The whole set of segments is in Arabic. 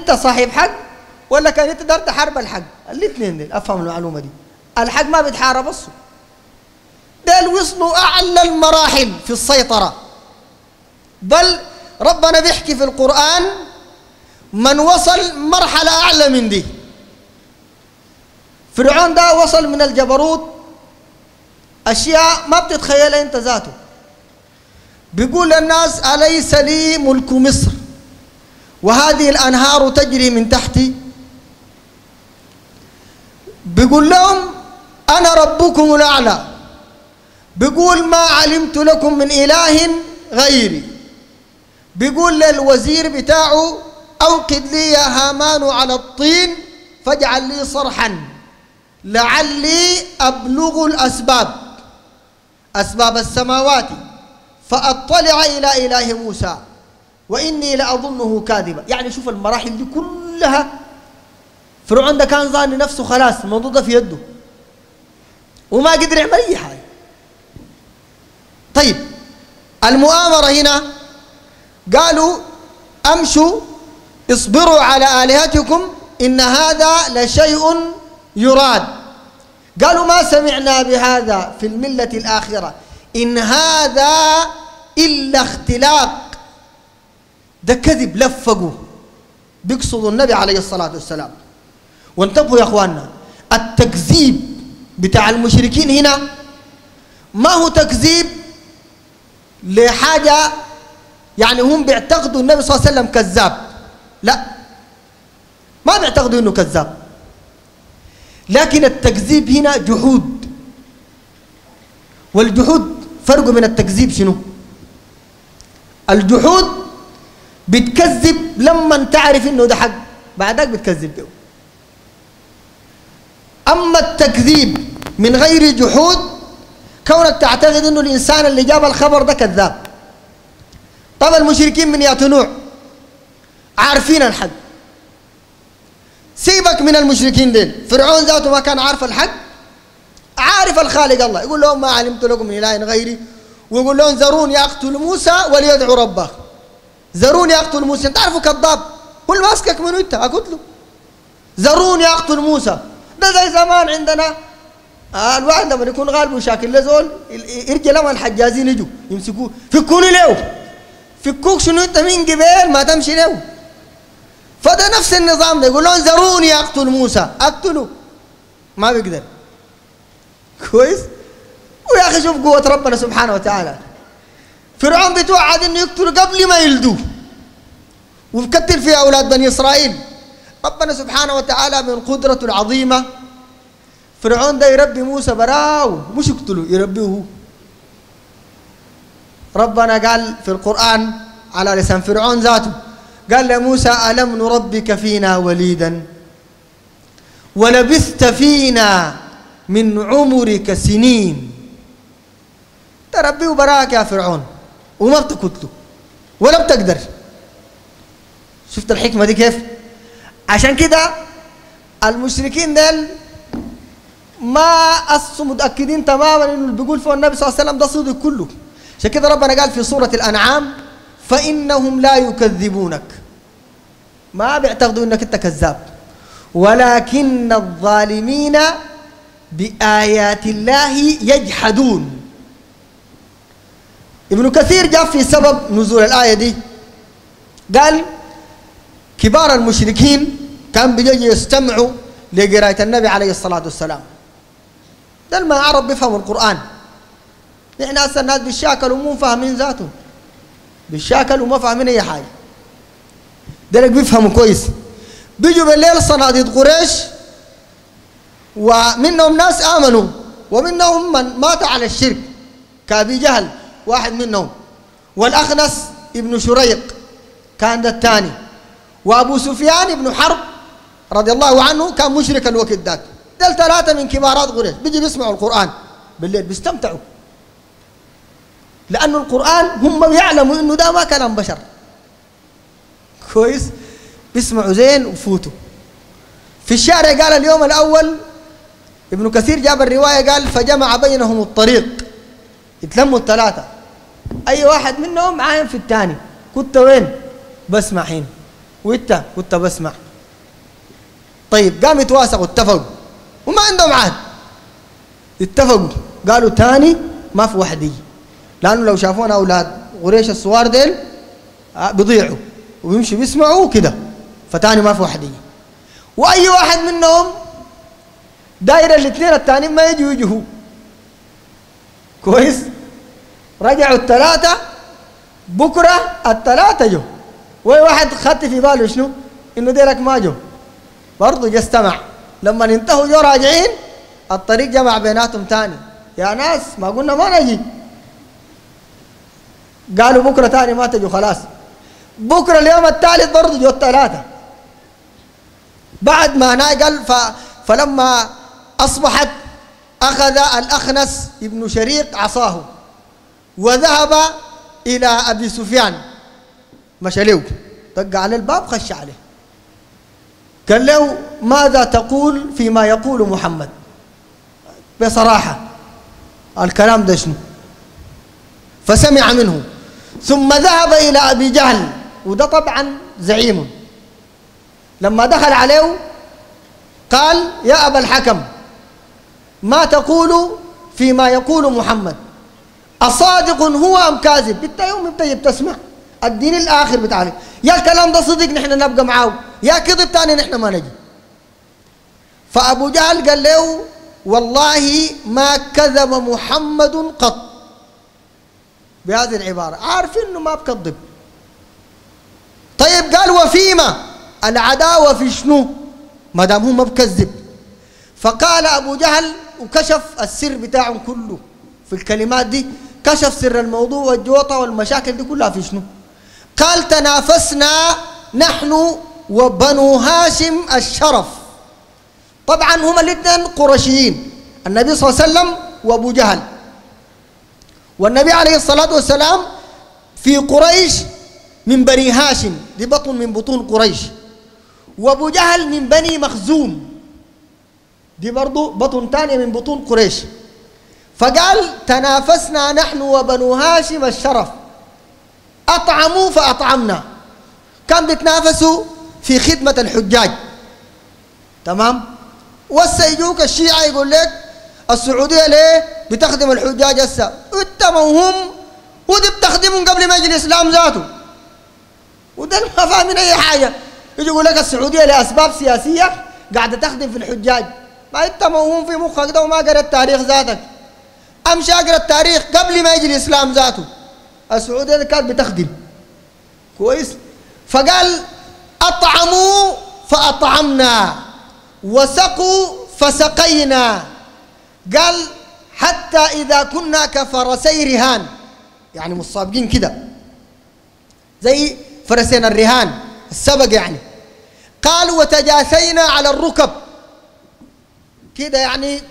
انت صاحب حق ولا كان انت دار تحارب الحق؟ الاثنين دي افهم المعلومة دي. الحق ما بيتحارب أصلا دول وصلوا أعلى المراحل في السيطرة. بل ربنا بيحكي في القرآن من وصل مرحلة أعلى من دي. فرعون ده وصل من الجبروت. أشياء ما بتتخيلها انت ذاته. بيقول للناس أليس لي ملك مصر؟ وهذه الأنهار تجري من تحتي بيقول لهم أنا ربكم الأعلى. بيقول ما علمت لكم من إله غيري. بيقول للوزير بتاعه أوقد لي يا هامان على الطين فاجعل لي صرحا. لعلي أبلغ الأسباب أسباب السماوات. فأطلع إلى إله موسى. وإني لأظنه كاذبا. يعني شوف المراحل دي كلها. فرعون ده كان ظاني نفسه خلاص الموضوع ده في يده. وما قدر يعمل أي حاجة. طيب المؤامرة هنا قالوا أمشوا اصبروا على آلهتكم إن هذا لشيء يراد. قالوا ما سمعنا بهذا في الملة الآخرة. إن هذا إلا اختلاق ده كذب لفقوا بيقصدوا النبي عليه الصلاة والسلام. وانتبهوا يا إخواننا التكذيب بتاع المشركين هنا ما هو تكذيب لحاجة يعني هم بيعتقدوا النبي صلى الله عليه وسلم كذاب. لا ما بيعتقدوا إنه كذاب. لكن التكذيب هنا جحود. والجحود فرقه من التكذيب شنو؟ الجحود بتكذب لما تعرف إنه ده حق. بعدك بتكذب به أما التكذيب من غير جحود كونك تعتقد إنه الإنسان اللي جاب الخبر ده كذاب. طب المشركين من ياتوا نوع عارفين الحق. سيبك من المشركين ديل. فرعون ذاته ما كان عارف الحق. عارف الخالق الله. يقول لهم ما علمت لكم من إله غيري. ويقول لهم ذروني أقتل موسى وليدعو ربه. ذروني اقتل موسى عارفه كذاب؟ قل ماسكك منه أنت؟ اقتله ذروني اقتل موسى ده زي زمان عندنا. آه الواحد لما يكون غالب وشاكل لزول يرجع لما الحجازين يجوا يمسكوه. فكوني له فكوك شنو أنت؟ من قبل ما تمشي له فده نفس النظام ده. يقول لهم ذروني اقتل موسى أقتله. ما بيقدر. كويس؟ ويا أخي شوف قوة ربنا سبحانه وتعالى. فرعون بيتوعد إنه يقتل قبل ما يلدوه وبكتل في أولاد بني إسرائيل. ربنا سبحانه وتعالى من قدرته العظيمة. فرعون ده يربي موسى براو. مش يقتله يربيه ربنا قال في القرآن على لسان فرعون ذاته قال لموسى ألم نربك فينا وليدا؟ ولبثت فينا من عمرك سنين. تربيه براك يا فرعون. وما بتقتله ولا بتقدر. شفت الحكمة دي كيف؟ عشان كده المشركين دول ما أصوا متأكدين تماما إنه اللي بيقول فيه النبي صلى الله عليه وسلم ده صدق كله. عشان كده ربنا قال في سورة الأنعام فإنهم لا يكذبونك. ما بيعتقدوا إنك أنت كذاب. ولكن الظالمين بآيات الله يجحدون. ابن كثير جاء في سبب نزول الآية دي. قال كبار المشركين كان بيجي يستمعوا لقراية النبي عليه الصلاة والسلام. ده ما عرب بيفهموا القرآن. نحن هسه الناس بيشاكلوا مو فاهمين ذاتهم. بيشاكلوا وما فاهمين أي حاجة. ده بيفهموا كويس. بيجوا بالليل صناديد قريش ومنهم ناس آمنوا ومنهم من مات على الشرك. كأبي جهل. واحد منهم. والأخنس ابن شريق كان ده الثاني. وأبو سفيان ابن حرب رضي الله عنه كان مشرك الوقت ذاك. دول ثلاثة من كبارات قريش. بيجي بيسمعوا القرآن. بالليل بيستمتعوا. لأنه القرآن هم يعلموا إنه ده ما كلام بشر. كويس؟ بيسمعوا زين وفوتوا. في الشارع قال اليوم الأول ابن كثير جاب الرواية قال فجمع بينهم الطريق. يتلموا الثلاثة. أي واحد منهم عاين في الثاني كنت وين؟ بسمع حين. وإنت؟ كنت بسمع. طيب قام يتواسقوا اتفقوا. وما عندهم عهد. اتفقوا. قالوا تاني ما في واحد يجي. لأنه لو شافونا أولاد قريش الصوار ديل آه، بيضيعوا. ويمشوا بيسمعوا كده فتاني ما في واحد يجي. وأي واحد منهم داير الاثنين التانيين ما يجوا يجوا كويس؟ رجعوا الثلاثة بكرة الثلاثة جو. واي واحد خت في باله شنو؟ إنه ديلك ما جو. برضه جا استمع. لما انتهوا جو راجعين الطريق جمع بيناتهم تاني. يا ناس ما قلنا ما نجي. قالوا بكرة تاني ما تجوا خلاص. بكرة اليوم الثالث برضه جو الثلاثة. بعد ما ناقل ف... فلما أصبحت أخذ الأخنس ابن شريق عصاه. وذهب إلى أبي سفيان. مشى له. طق على الباب خش عليه. قال له ماذا تقول فيما يقول محمد؟ بصراحة الكلام ده شنو؟ فسمع منه. ثم ذهب إلى أبي جهل وده طبعا زعيم. لما دخل عليه قال يا أبا الحكم ما تقول فيما يقول محمد؟ أصادق هو أم كاذب؟ انت يوم طيب تسمع الدين الآخر بتاعك يا الكلام ده صدق نحن نبقى معاه يا كذب تاني نحن ما نجي. فأبو جهل قال له والله ما كذب محمد قط. بهذه العبارة. عارف إنه ما بكذب. طيب قال وفيما؟ العداوة في شنو؟ ما دام هو ما بكذب. فقال أبو جهل وكشف السر بتاعهم كله. في الكلمات دي كشف سر الموضوع والجوطة والمشاكل دي كلها في شنو؟ قال تنافسنا نحن وبنو هاشم الشرف. طبعا هما الاثنين قرشيين النبي صلى الله عليه وسلم وأبو جهل. والنبي عليه الصلاة والسلام في قريش من بني هاشم دي بطن من بطون قريش. وأبو جهل من بني مخزوم دي برضو بطن تانية من بطون قريش. فقال تنافسنا نحن وبنو هاشم الشرف. أطعموا فأطعمنا. كان بيتنافسوا في خدمة الحجاج. تمام؟ والسيجوك الشيعة يقول لك السعودية ليه بتخدم الحجاج هسه؟ انت موهوم ودي بتخدمهم قبل ما يجي الإسلام ذاته. وده ما فاهمين أي حاجة. يجي يقول لك السعودية لأسباب سياسية قاعدة تخدم في الحجاج. ما انت موهوم في مخك ده وما قرأت التاريخ ذاتك. امشي اقرا التاريخ قبل ما يجي الإسلام ذاته؟ السعودية كانت بتخدم. كويس؟ فقال أطعموا فأطعمنا وسقوا فسقينا. قال حتى إذا كنا كفرسي رهان يعني مصابقين كده. زي فرسين الرهان السبق يعني. قال وتجاثينا على الركب. كده يعني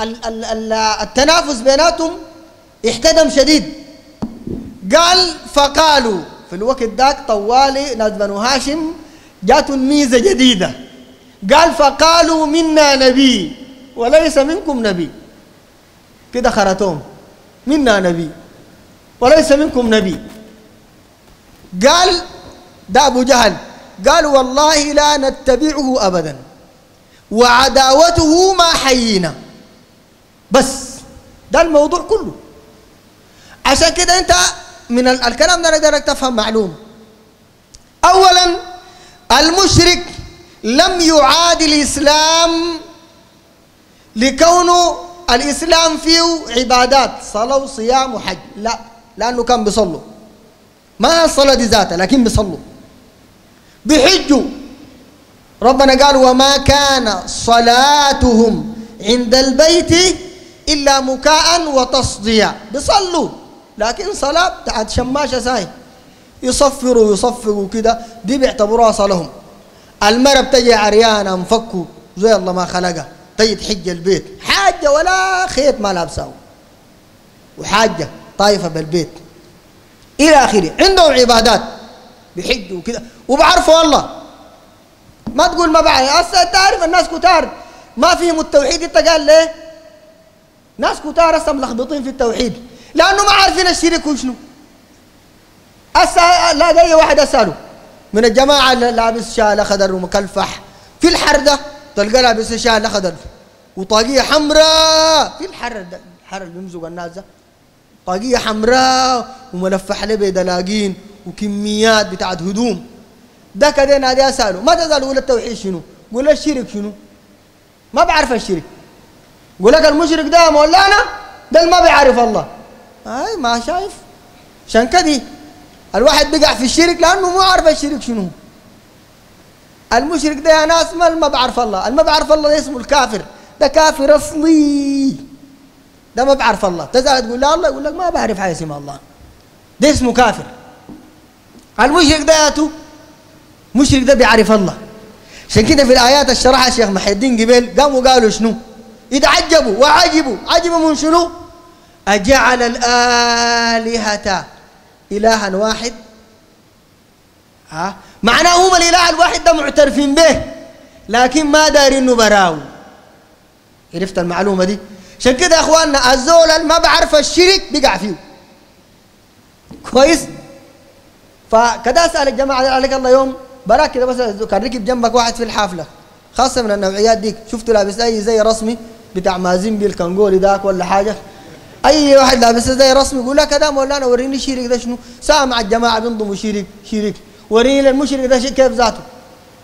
التنافس بيناتهم احتدم شديد. قال فقالوا في الوقت ذاك طوالي ناس بنو هاشم جاتهم ميزة جديدة. قال فقالوا منا نبي وليس منكم نبي. كده خرطوم. منا نبي وليس منكم نبي. قال ده أبو جهل قال والله لا نتبعه ابدا وعداوته ما حيينا. بس ده الموضوع كله. عشان كده انت من الكلام ده نقدر تفهم معلومه اولا المشرك لم يعاد الإسلام لكونه الإسلام فيه عبادات صلاة وصيام وحج. لا لأنه كان بيصلوا. ما الصلاه دي ذاتها لكن بيصلوا. بحجوا ربنا قال وما كان صلاتهم عند البيت إلا مكاء وتصديا. بيصلوا لكن صلاة بتاعت شماشة ساي. يصفروا يصفقوا كده. دي بيعتبروها صلهم المرة بتجي عريانة مفكوا زي الله ما خلقها تجي تحج البيت. حاجة ولا خيط ما لابسه. وحاجة طايفة بالبيت. إلى آخره. عندهم عبادات. بيحجوا كده. وبعرفوا الله. ما تقول ما بعرف. هسه تعرف الناس كتار. ما فيهم التوحيد. انت قال ليه؟ ناس كتار هسه ملخبطين في التوحيد لأنه ما عارفين الشرك وشنو هسه لا اي واحد أسأله من الجماعة اللي لابس شال خضر ومكلفح في الحر ده تلقى لابس شال خضر وطاقية حمراء في الحر ده الحر اللي بيمزق الناس ده طاقية حمراء وملفح له بدلاقين وكميات بتاعت هدوم ده كده نادي أسأله ما تزال يقول التوحيد شنو؟ قول الشرك شنو؟ ما بعرف الشرك يقول لك المشرك ده مولانا؟ ده ما بيعرف الله. أي ما شايف. عشان كده الواحد بيقع في الشرك لأنه مو عارف الشرك شنو. المشرك ده يا ناس ما ما بعرف الله. ما بعرف الله ده اسمه الكافر. ده كافر أصلي. ده ما بعرف الله. تزال تقول لا الله يقول لك ما بعرف حاجة اسمها الله. ده اسمه كافر. المشرك ده ياتو مشرك ده بيعرف الله. عشان كده في الآيات اللي شرحها الشيخ محي الدين قبل قاموا قالوا شنو؟ يتعجبوا وعجبوا. عجبوا من شنو؟ أجعل الآلهة إلها واحد. ها؟ معناه هم الإله الواحد ده معترفين به لكن ما دارين إنه براو عرفت المعلومة دي؟ عشان كده يا إخواننا الزول ما بعرف الشرك بيقع فيه. كويس؟ فكده أسأل الجماعة عليك الله يوم. براك كده بس كان ركب جنبك واحد في الحافلة خاصة من النوعيات ديك. شفته لابس أي زي رسمي. بتاع مازيمبي الكنغولي ذاك ولا حاجة؟ أي واحد لابس زي رسمي يقول لك كده مولانا وريني شيرك ده شنو؟ ساعه مع الجماعة بينضموا شيرك شيرك. وريني المشرك ده كيف ذاته؟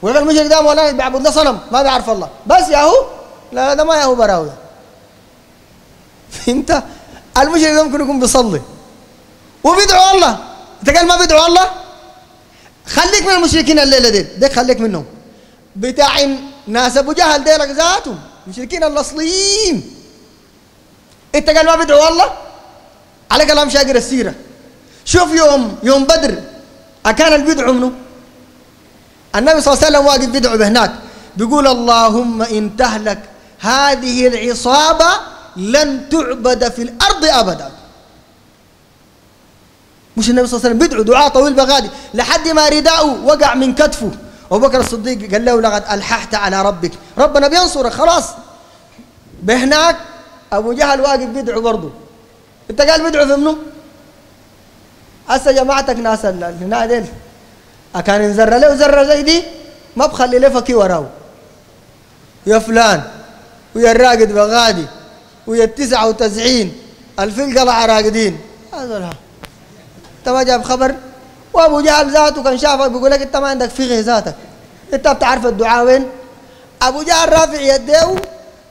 ويقول المشرك ده مولانا بيعبد ده صنم ما بيعرف الله. بس يا هو؟ لا ده ما يا هو براوي فهمت؟ المشرك ده ممكن يكون بيصلي. وبيدعو الله. أنت قال ما بيدعو الله؟ خليك من المشركين الليلة دي ديك خليك منهم. بتاع ناس أبو جهل ديلك ذاتهم المشركين الاصليين إنت قال ما بيدعو الله على كلام شاقر السيرة. شوف يوم يوم بدر أكان اللي بيدعو منه النبي صلى الله عليه وسلم واقف بيدعو بهناك بيقول اللهم إن تهلك هذه العصابة لن تعبد في الأرض أبدا. مش النبي صلى الله عليه وسلم بيدعو دعاء طويل بغادي. لحد ما رداؤه وقع من كتفه. أبو بكر الصديق قال له لقد ألححت على ربك. ربنا بينصرك خلاص. بهناك أبو جهل واقف بيدعو برضه. أنت قال بيدعو في منه هسه جماعتك ناس هنا ديل. أكان انزر له زرة زي دي ما بخلي له فكي وراه. يا فلان ويا الراقد بغادي ويا التسعة وتسعين الفيل قلع راقدين. هذا أنت ما جاب خبر؟ وابو جهل ذاته كان شافك بيقول لك انت ما عندك فقه ذاتك. انت بتعرف الدعاء وين؟ ابو جهل رافع يديه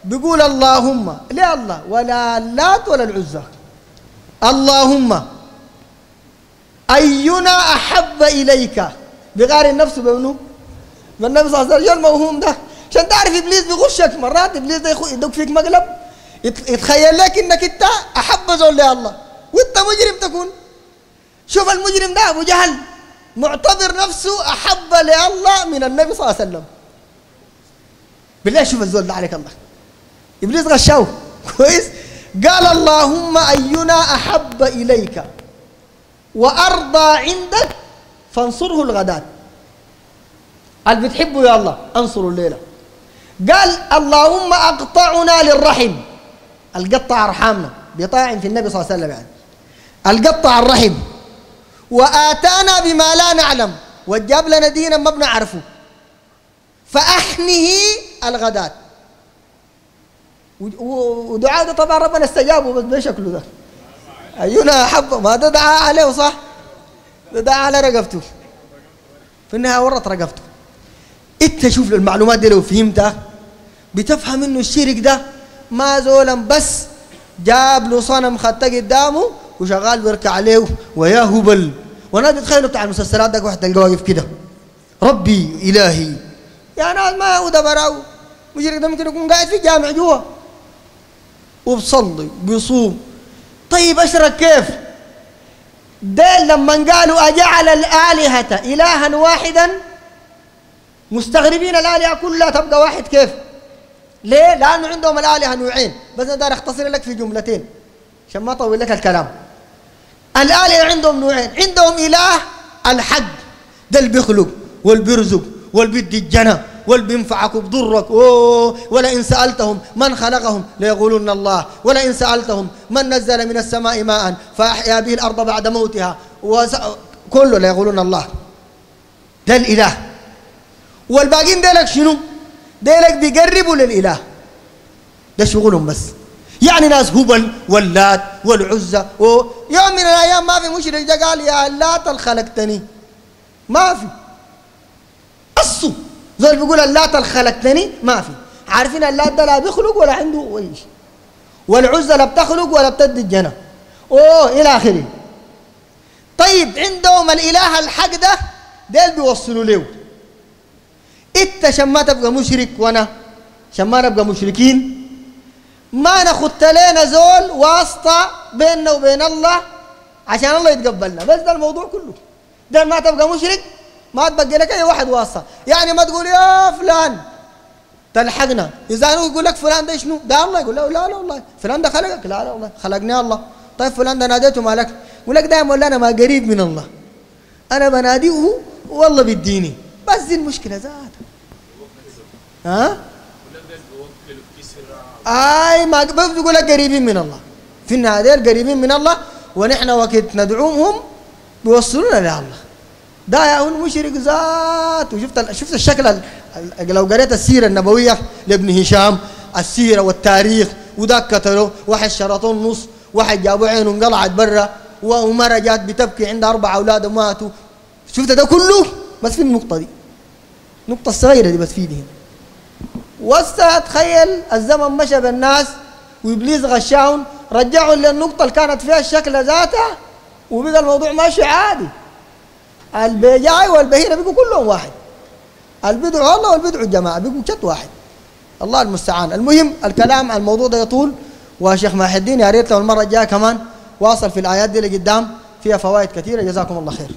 بيقول اللهم ليه الله؟ ولا اللات ولا العزى. اللهم أينا أحب إليك. بغار النفس بمنو؟ بالنبي صلى الله عليه وسلم. الموهوم ده؟ عشان تعرف إبليس بيغشك مرات إبليس ده يدق فيك مقلب. يتخيل لك إنك أنت أحب زول الله وأنت مجرم تكون. شوف المجرم ده أبو جهل معتبر نفسه أحب لله من النبي صلى الله عليه وسلم. بالله شوف الزول ده عليك الله. إبليس غشاو كويس. قال اللهم أينا أحب إليك وأرضى عندك فانصره الغداة. اللي بتحبه يا الله؟ انصره الليلة. قال اللهم أقطعنا للرحم. القطع أرحامنا. بطاع في النبي صلى الله عليه وسلم يعني. القطع الرحم. وآتانا بما لا نعلم وجاب لنا دينا ما بنعرفه. فأحنه الغداة. ودعاء ده طبعا ربنا استجابه بس بشكله ده. أينا أحب ما ده دعا عليه صح؟ ده دعا على رقبته. في النهاية ورط رقبته. إنت شوف المعلومات دي لو فهمتها. بتفهم إنه الشرك ده ما زولا بس جاب له صنم خدته قدامه وشغال بيركع عليه ويا هبل. وأنا بتخيلوا بتاع المسلسلات ده واحد تلقاه واقف كده. ربي إلهي. يا ناس ما هو ده براو. مشرك ده ممكن يكون قاعد في جامع جوا. وبصلي بيصوم. طيب أشرك كيف؟ ديل لما قالوا أجعل الآلهة إلها واحدا مستغربين الآلهة كلها تبقى واحد كيف؟ ليه؟ لأنه عندهم الآلهة نوعين. بس أنا داير أختصر لك في جملتين. عشان ما أطول لك الكلام. الآلهة عندهم نوعين. عندهم إله الحق. ده اللي بيخلق والبيرزق والبيدي الجنة والبينفعك بضرك أوه ولئن سألتهم من خلقهم ليقولون الله. ولئن سألتهم من نزل من السماء ماء فأحيا به الأرض بعد موتها. كله ليقولون الله. ده الإله. والباقين ديلك شنو؟ ديلك بيقربوا للإله. ده شغلهم بس. يعني ناس هبل واللات والعزة. و يوم من الأيام ما في مشرك جا قال يا اللات الخلقتني ما في. قصوا زول بيقول اللات الخلقتني ما في. عارفين اللات ده لا بيخلق ولا عنده أي شيء والعزة لا بتخلق ولا بتدي الجنة. أوه إلى آخره. طيب عندهم الإله الحق ده ديل بيوصلوا له. إنت عشان ما تبقى مشرك وأنا عشان ما نبقى مشركين؟ ما نخت لنا زول واسطة بيننا وبين الله عشان الله يتقبلنا. بس ده الموضوع كله. ده ما تبقى مشرك ما تبقى لك أي واحد واسطة. يعني ما تقول يا فلان تلحقنا. أنا يقول لك فلان ده شنو؟ ده الله يقول له لا لا والله. فلان ده خلقك؟ لا لا والله. خلقني الله. طيب فلان ده ناديته مالك؟ يقول لك دائما ولا أنا ما قريب من الله. أنا بناديه والله بيديني بس دي المشكلة ذاتها. ها؟ آي ما بس بيقول لك قريبين من الله. في النهاية قريبين من الله ونحن وقت ندعوهم بيوصلونا لله ده يا هو المشرك ذات. وشفت شفت الشكل ال- ال- لو قريت السيرة النبوية لابن هشام السيرة والتاريخ وذاك قتله واحد شرطوه النص واحد جابوا عينه انقلعت برا ومرة جات بتبكي عندها أربع أولاد وماتوا شفت ده كله؟ بس في النقطة دي. النقطة الصغيرة دي بس في دي. هنا وسا تخيل الزمن مشى بالناس وإبليس غشاهم رجعوا للنقطة اللي كانت فيها الشكل ذاتها وبقى الموضوع ماشي عادي. البيجاي والبهيره بقوا كلهم واحد. البدع الله والبدع الجماعة بقوا شت واحد. الله المستعان. المهم الكلام عن الموضوع ده يطول وشيخ محي الدين يا ريت لو المرة الجاية كمان واصل في الآيات دي لقدام فيها فوائد كثيرة. جزاكم الله خير.